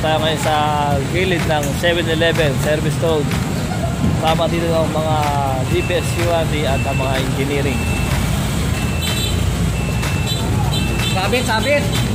tayo ngayon sa gilid ng 7-Eleven Service Road. Tama dito ng mga GPS URD at ang mga engineering. Sabit, sabit.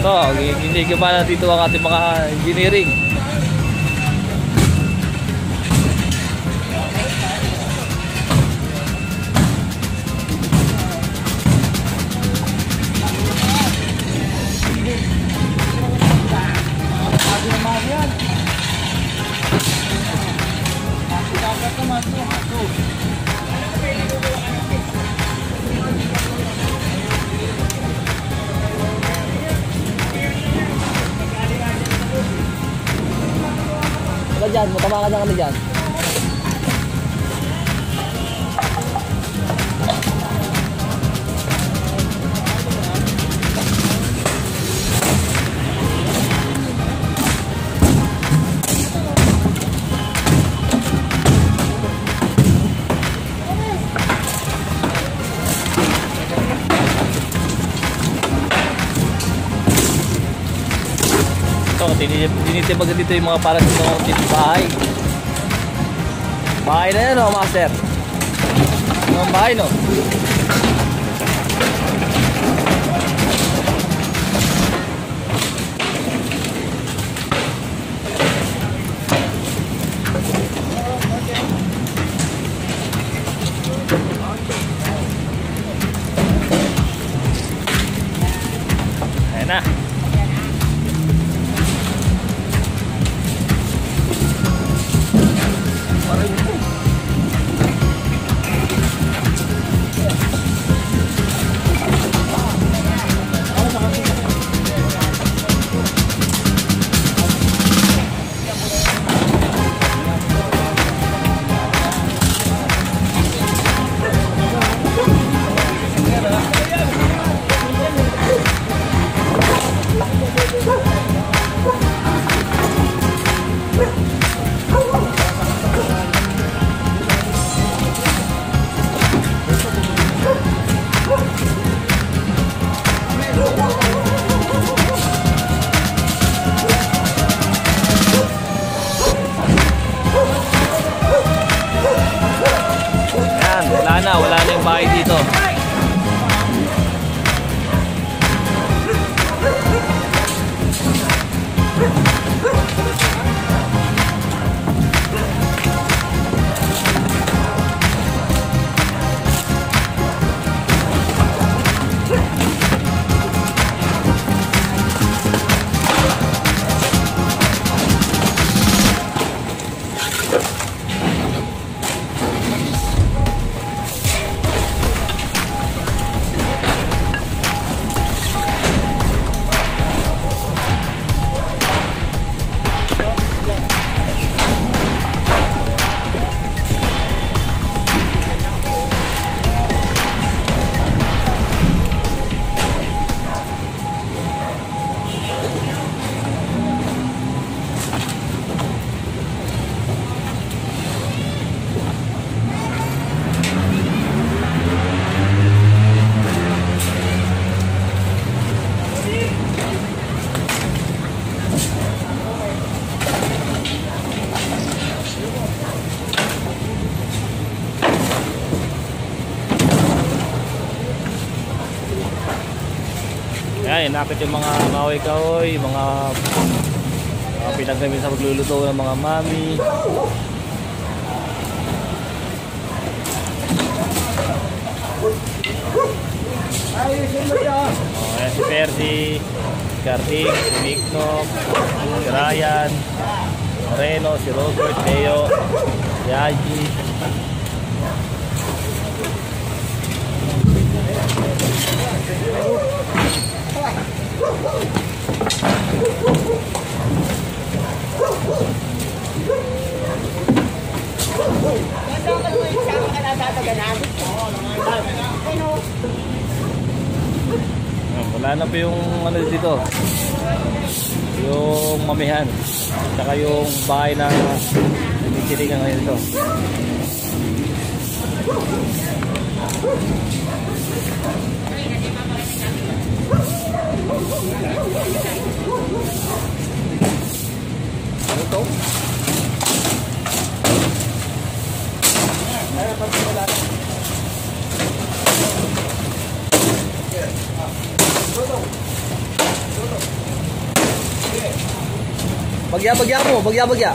Ito, ginigima na dito ang ating mga engineering. Ano dyan? Matama ka dyan kami dyan. Ito, tinitibag dito yung mga parang sa mga bahay. Bahay na yan, no, master? Mga bahay, no? Ayan na. Yan, wala na, wala na yung bahay dito. Inakit yung mga kahoy-kahoy, mga mga pinaggamit sa pagluluto ng mga mami. Oh, ayan si Percy, Kartik, si Nicknock, si Ryan, Moreno, si Robert, Leo, si Haji. Ayan, Wala na po yung ano dito. Yung mamihan. Tsaka yung bahay na nagkikiligan ngayon dito. Ano to? Bagya, bagya mo. Bagya, bagya.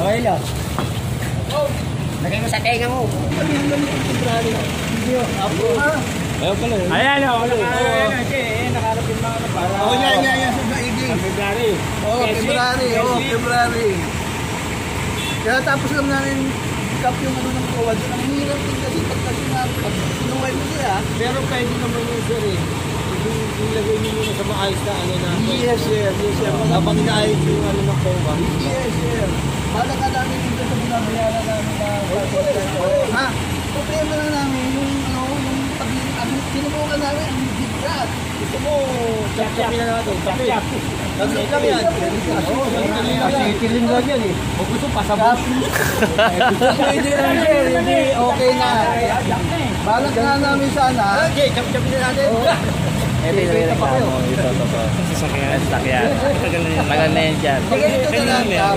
Okay lang. Lagay mo sa tenga mo. Ayaw pala. Ayan, o. Ayan, ayan. Nakarap yung mga para. Oh, yan, yan, yan. Sa maigi. February. Oh, February. Oh, February. Kaya tapos lang namin cup yung ano ng COA. Ang hirap din kasi pag kasi na, pag sinuway mo siya. Pero pwede naman yun, sir, eh. Yung- Ilagay niyo muna sa maayos na ano na. Yes, sir. Yes, sir. Mga Habang inaayos yung ano ng COA. Yes, sir. Bala ka namin dito sa na Ha? Problema na namin yung ano, yung pag ang sinubukan namin ang bigrat. Gusto mo, chap-chap na natin. Chap-chap. Kasi lang yan. Kasi kiling lang yan eh. Huwag gusto pasabot. Pwede lang sir, hindi okay na. Balak na namin sana. Okay, chap-chap na natin. Ito yung reklamo. Ito, ito, ito. Sasakyan. Sasakyan. Tagal na yan dyan. Sige, ito na lang.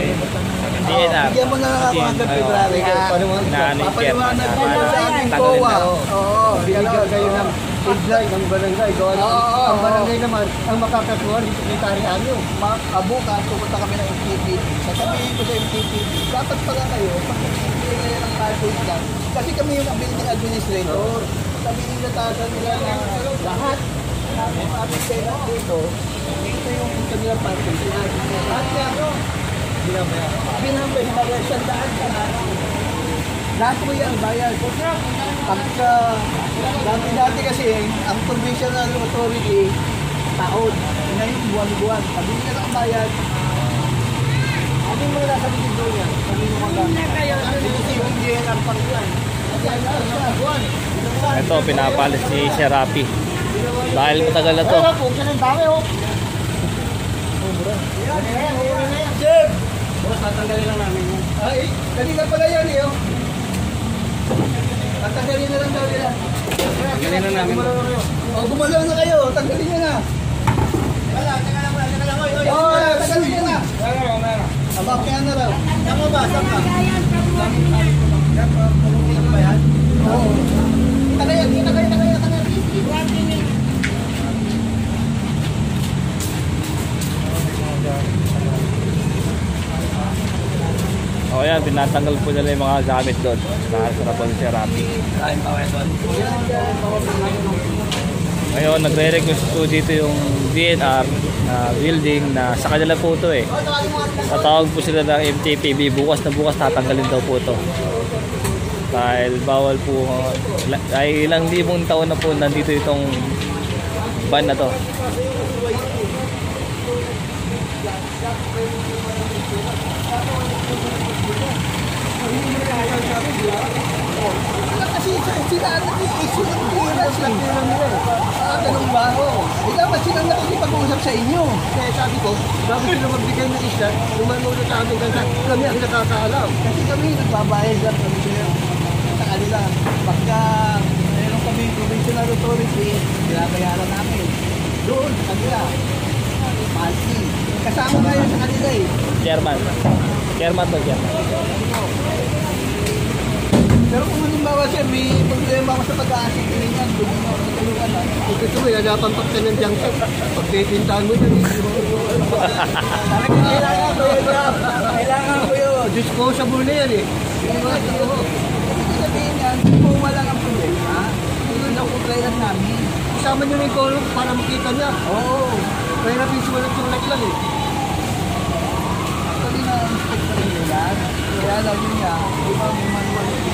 DNR. Bigyan mo na lang ako hanggang February. Chairman Papaliwanag na ko para sa tagalin COA. na. Oo, Binigyan kayo ng headline ng barangay. Gawa Oo, oo, ang barangay naman, ang makakatuwa dito kay Tarihan nyo. Ma- Abukas, pupunta kami ng MTPP. Sasabihin ko sa MTPP, dapat pala kayo, nagbibigay kayo ng cardboard lang, kasi kami yung building administrator, sabihin na tasa nila na lahat ng aming tenant dito, ito yung kanilang parking. Lahat niya, ano, binabaya. Binabaya, binabaya, sandaan ka na. Lahat ko yan, bayad. Pagka, dati-dati kasi, ang provisional authority, taon. Ngayon, buwan-buwan. Sabi nila ng bayad, ano mo nasa likod doon yan? Sabi mo mag Ito yung DNR pang yan. Ano siya. Ito, pinapalis si Sir Rapi. Dahil matagal na to. kung saan ang dami, oh. Chef! Boss, tatanggalin lang namin yun. Ay, kanina pala yan eh, oh. Tatanggalin na lang daw nila. Tanggalin na namin. Oh, gumalaw na kayo. Tanggalin nyo na. Wala, tanga lang, tanga lang. Oy, oy, oh, tanggalin nyo na. Abang kaya na raw. Saan mo ba? Saan ka? Saan ba yan? Oo. Kita kayo, kita kayo, kita kayo, kita kayo. O yan, tinatanggal po nila yung mga gamit doon. Dahil sa Rapi. Ngayon, nagre-request po dito yung DNR na building na sa kanila po ito eh. Tatawag po sila ng MTPB. Bukas na bukas tatanggalin daw po ito. Dahil bawal po, ay ilang libong taon na po nandito itong ban na to. Kasi sila ang nag-issue ng clearance lang nila nila eh. Ah, ba? Oo. Eh, dapat silang nakikipag-usap sa inyo. Kaya sabi ko, bago sila magbigay ng isla, lumano na sa amin kasi kami ang nakakaalam. Kasi kami nagbabayad lang kami sir. Sa. Pagka meron kami provincial authority, binabayaran namin. Doon, sa kanila. Monthly. Kasama yun sa kanila eh. Chairman. Chairman to, chairman. Pero kung halimbawa sir, may problema ako sa pag-aasik niyan, doon mo tulungan na. gusto mo, yanapan ka ng junk shop. Pag pipintahan mo dyan, kailangan ko yun. Kailangan ko yun. disposable na yan eh. Ibig sabihin yan, kung walang ang problema, yun ang problema namin. Isama nyo na yung column para makita niya. Oo. Kaya na pinsulat-sulat lang eh. Na-inspect pa rin nila. Kaya lang yun nga, di ba,